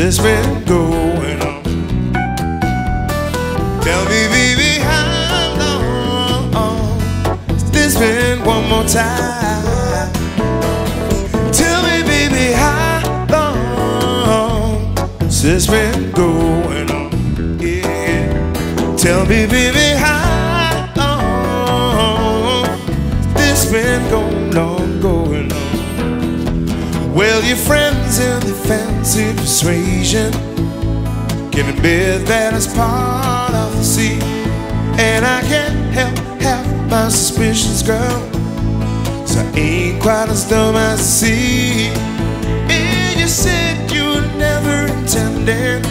this been going on? Tell me, baby, how long has this been one more time? Tell me, baby, how long has this been going on? Yeah. Tell me, baby, how long has this been going on, going on? Well, your friends in the fancy persuasion can admit that it's part of the sea, and I can't help half my suspicions, girl. So I ain't quite as dumb as I see. And you said you never intended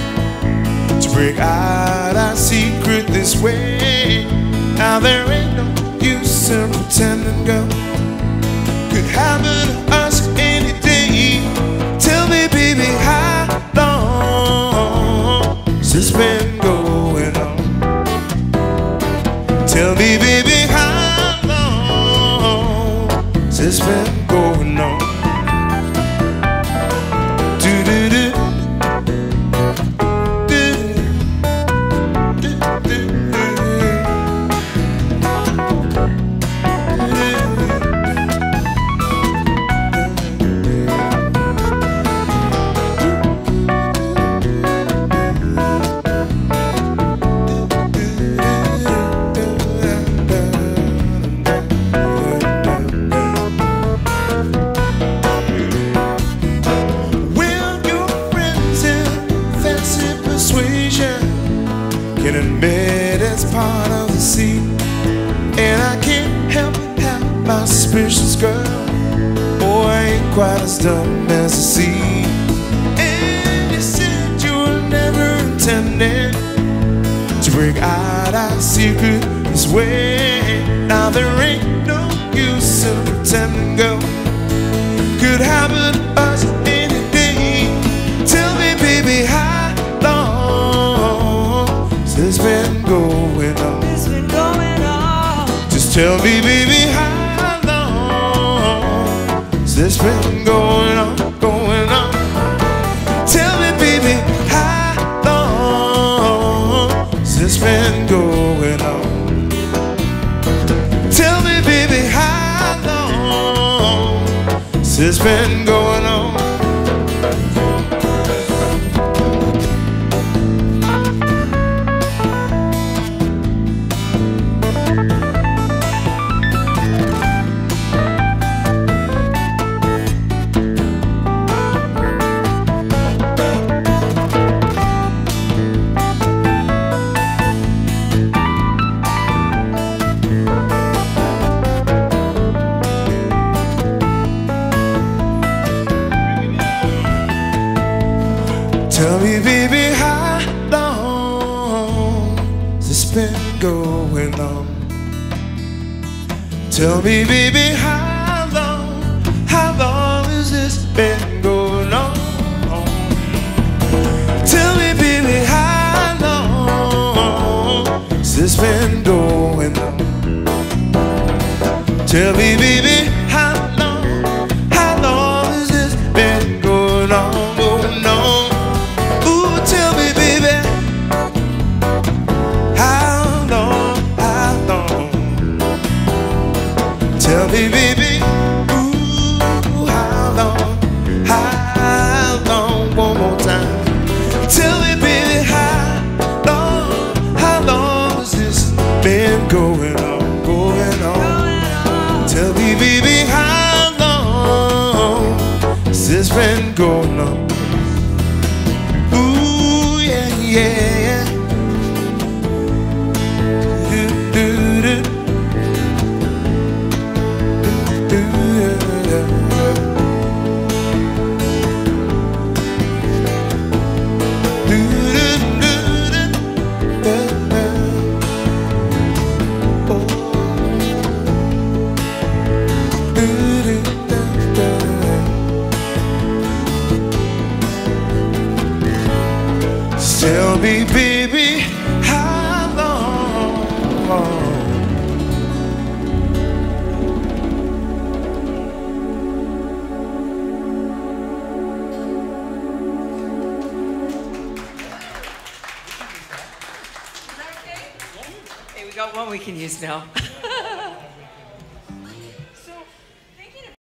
to break out our secret this way. Now there ain't no use in pretending, girl. Can admit it's part of the scene? And I can't help but have my suspicions, girl. Boy, I ain't quite as dumb as I see. And you said you were never intended to break out our secret this way. Now there ain't no use in pretending, girl. Could happen to us tell me, baby, how long has this been going on, going on? Tell me, baby, how long has this been going on? Tell me, baby, how long has this been going on? Been going on? Tell me, baby, how long, how long has this been going on? Tell me, baby, how long has this been going on? Tell me, baby, baby, how long has this been going on? Ooh, yeah, yeah, Baby, baby, how long? Okay, we got one we can use now.